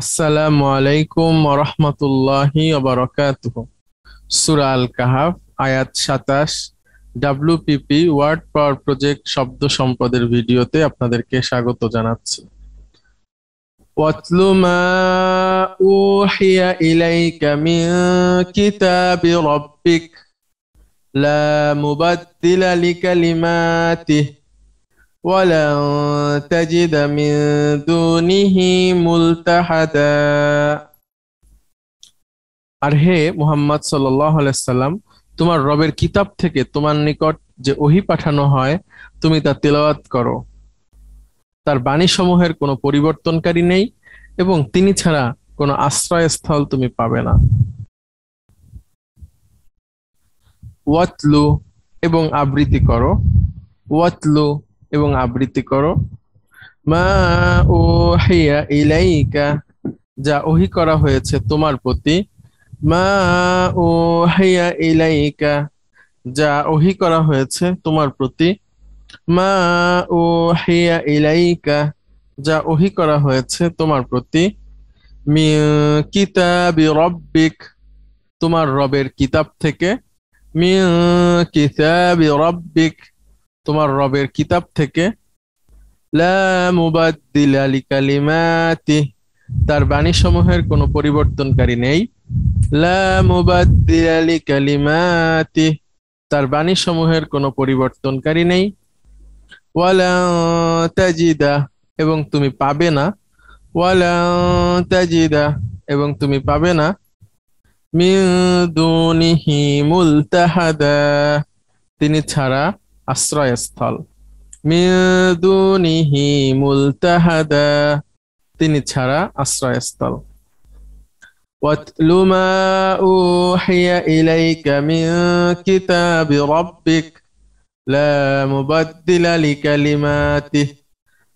আসসালামু আলাইকুম ওরহমতুল্লাহি ওবারাকাতুহু সূরা আল কাহাফ আয়াত সাতাশ ডাব্লিউপিপি ওয়ার্ড পাওয়ার প্রজেক্ট শব্দ সম্পদের ভিডিওতে আপনাদেরকে স্বাগত জানাচ্ছি। ওয়াতলু মা উহিয়া ইলাইকা মিন কিতাবি রাব্বিক, লা মুবাদ্দিলা লিকালিমাতিহি। ولن تجد من دونه ملتحدا আর হে মুহাম্মদ সাল্লাম তোমার রবের কিতাব থেকে তোমার নিকট যে ওহি পাঠানো হয় তুমি তা তেলাওয়াত করো তার বাণীসমূহের কোনো পরিবর্তনকারী নেই এবং তিনি ছাড়া কোনো আশ্রয়স্থল তুমি পাবে না ওয়াতলু এবং আবৃত্তি করো ওয়াতলু এবং আবৃত্তি করো। মা ও হিয়া ইলাইকা, যা ওহি করা হয়েছে তোমার প্রতি। মা ও হিয়া ইলাইকা, যা ওহি করা হয়েছে তোমার প্রতি। মা ও হিয়া ইলাইকা, যা ওহি করা হয়েছে তোমার প্রতি। কিতাবি রব্বিক, তোমার রবের কিতাব থেকে। মিন কিতাবি রব্বিক তোমার রবের কিতাব থেকে তার বাণী সমূহের কোনো পরিবর্তনকারী নেই। কালিমাতি তার বাণী সমূহের কোনো পরিবর্তনকারী নেই। তাজিদা, এবং তুমি পাবে না। ওয়ালা এবং তুমি পাবে না। মিন দুনিহি মুলতাহাদা, তিনি ছাড়া আশ্রয়স্থল মিদুনিহি মুলতাহাদা তিনি ছাড়া আশ্রয়স্থল واتل ما أوحي إليك من كتاب ربك لا مبدل لكلماته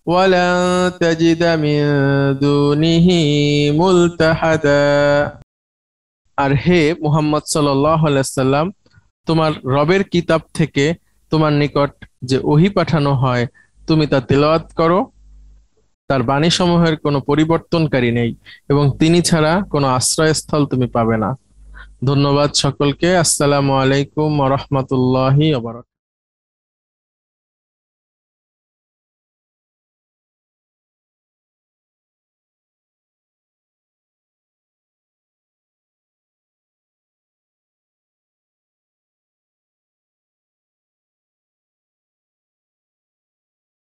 ولن تجد من دونه ملتحدا আর হে মুহাম্মদ সাল্লাল্লাহু আলাইহি সাল্লাম তোমার রবের কিতাব থেকে তোমার নিকট যে ওহি পাঠানো হয়, তুমি তা তেলাওয়াত করো। তার বাণীসমূহের কোনো পরিবর্তনকারী নেই এবং তিনি ছাড়া কোনো আশ্রয়স্থল তুমি পাবে না। ধন্যবাদ সকলকে। আসসালামু আলাইকুম রহমতুল্লাহি